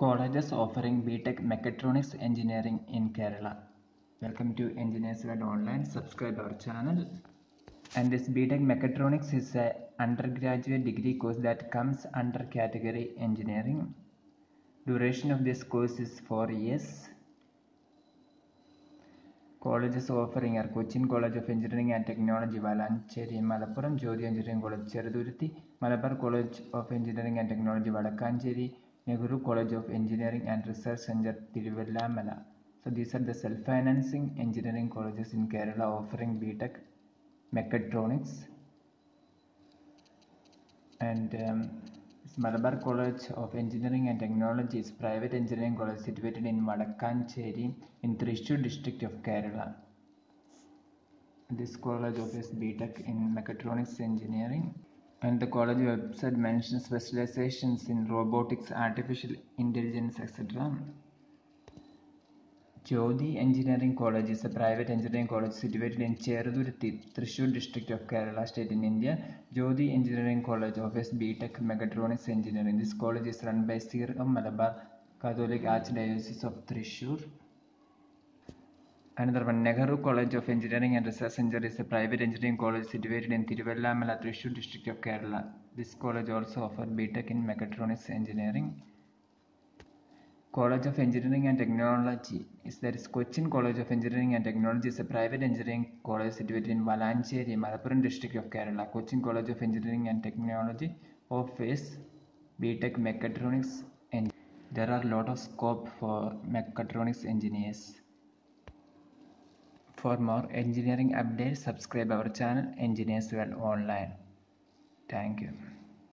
Colleges offering BTech Mechatronics Engineering in Kerala. Welcome to Engineers World Online. Subscribe our channel. And this BTech Mechatronics is a undergraduate degree course that comes under category engineering. Duration of this course is four years. Colleges offering are Cochin College of Engineering and Technology, Valanchery, Malappuram, Jyothi Engineering College, Cheruthuruthy, Malabar College of Engineering and Technology, Vadakkancheri, Nehru College of Engineering and Research Center, Thiruvilwamala. So these are the self-financing engineering colleges in Kerala offering BTech Mechatronics. And um, Malabar College of Engineering and Technology is private engineering college situated in Vadakkancheri in Thrissur district of Kerala. This college offers BTech in Mechatronics Engineering and the college website mentions specializations in robotics, artificial intelligence, etc. Jyothi Engineering College is a private engineering college situated in Cheruthuruthy, Thrissur district of Kerala state in India. Jyothi Engineering College offers BTech Mechatronics Engineering. This college is run by Sir Malabar Catholic Archdiocese of Thrissur. Another one, Nehru College of Engineering and Research Center is a private engineering college situated in Thiruvilwamala, Thrissur district of Kerala. This college also offers BTech in Mechatronics Engineering. College of Engineering and Technology is that is Cochin College of Engineering and Technology is a private engineering college situated in Valanchery, Malappuram district of Kerala. Cochin College of Engineering and Technology offers BTech Mechatronics there are a lot of scope for mechatronics engineers. For more engineering updates, subscribe our channel Engineers World Online. Thank you.